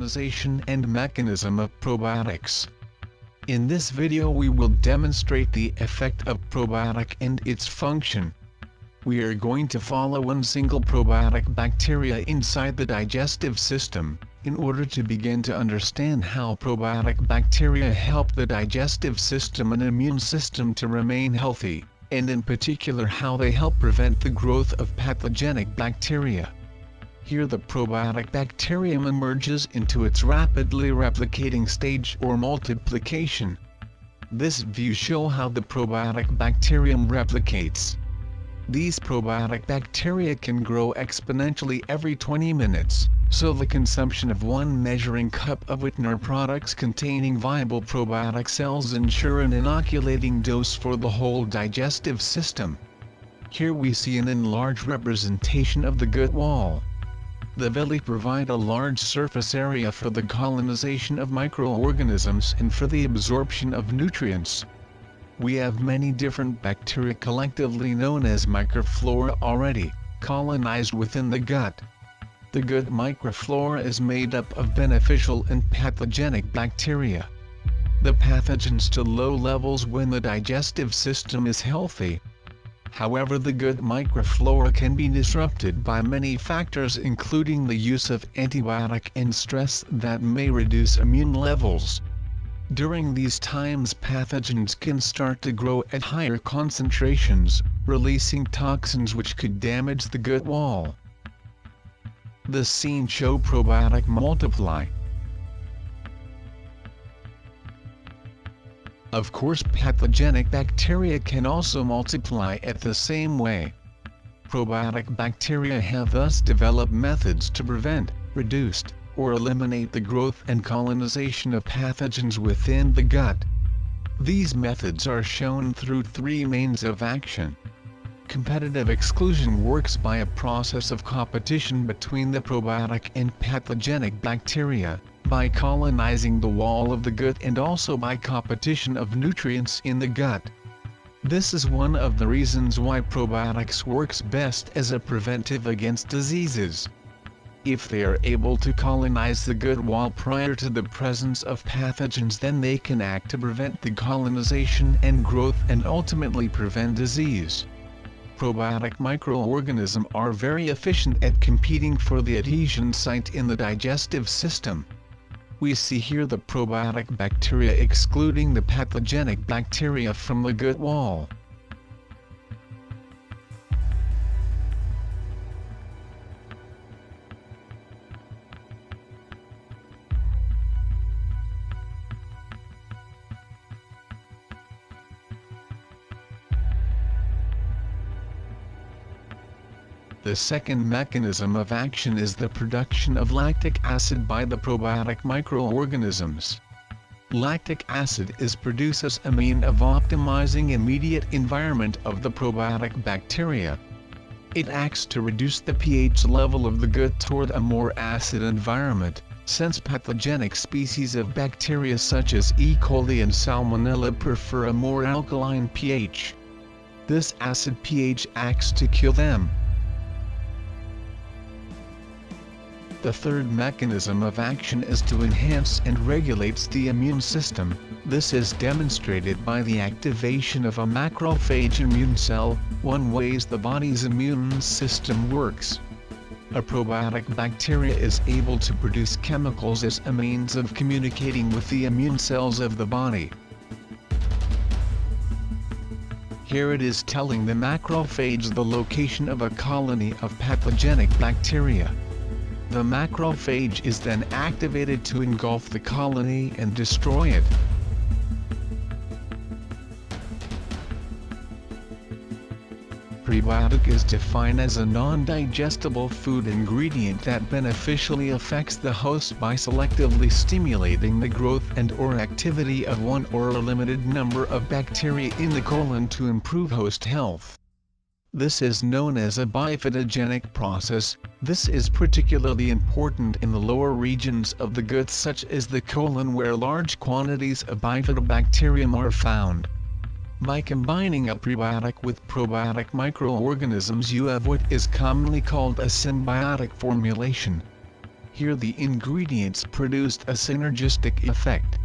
colonization and mechanism of probiotics. In this video we will demonstrate the effect of probiotic and its function. We are going to follow one single probiotic bacteria inside the digestive system, in order to begin to understand how probiotic bacteria help the digestive system and immune system to remain healthy, and in particular how they help prevent the growth of pathogenic bacteria. Here the probiotic bacterium emerges into its rapidly replicating stage or multiplication. This view show how the probiotic bacterium replicates. These probiotic bacteria can grow exponentially every 20 minutes, so the consumption of one measuring cup of Witanor products containing viable probiotic cells ensure an inoculating dose for the whole digestive system. Here we see an enlarged representation of the gut wall. The villi provide a large surface area for the colonization of microorganisms and for the absorption of nutrients we have many different bacteria collectively known as microflora already, colonized within the gut. The gut microflora is made up of beneficial and pathogenic bacteria. The pathogens to low levels when the digestive system is healthy. However the gut microflora can be disrupted by many factors including the use of antibiotic and stress that may reduce immune levels. During these times pathogens can start to grow at higher concentrations, releasing toxins which could damage the gut wall. The scene show probiotic multiply. Of course pathogenic bacteria can also multiply at the same way. Probiotic bacteria have thus developed methods to prevent, reduce, or eliminate the growth and colonization of pathogens within the gut. These methods are shown through three means of action. Competitive exclusion works by a process of competition between the probiotic and pathogenic bacteria, by colonizing the wall of the gut and also by competition of nutrients in the gut. This is one of the reasons why probiotics works best as a preventive against diseases. If they are able to colonize the gut wall prior to the presence of pathogens then they can act to prevent the colonization and growth and ultimately prevent disease. Probiotic microorganisms are very efficient at competing for the adhesion site in the digestive system. We see here the probiotic bacteria excluding the pathogenic bacteria from the gut wall. The second mechanism of action is the production of lactic acid by the probiotic microorganisms. Lactic acid is produced as a mean of optimizing immediate environment of the probiotic bacteria. It acts to reduce the pH level of the gut toward a more acid environment, since pathogenic species of bacteria such as E. coli and Salmonella prefer a more alkaline pH. This acid pH acts to kill them. The third mechanism of action is to enhance and regulates the immune system. This is demonstrated by the activation of a macrophage immune cell, one ways the body's immune system works. A probiotic bacteria is able to produce chemicals as a means of communicating with the immune cells of the body. Here it is telling the macrophage the location of a colony of pathogenic bacteria. The macrophage is then activated to engulf the colony and destroy it. Prebiotic is defined as a non-digestible food ingredient that beneficially affects the host by selectively stimulating the growth and or activity of one or a limited number of bacteria in the colon to improve host health. This is known as a bifidogenic process. This is particularly important in the lower regions of the gut such as the colon where large quantities of bifidobacterium are found. By combining a prebiotic with probiotic microorganisms you have what is commonly called a symbiotic formulation. Here the ingredients produced a synergistic effect.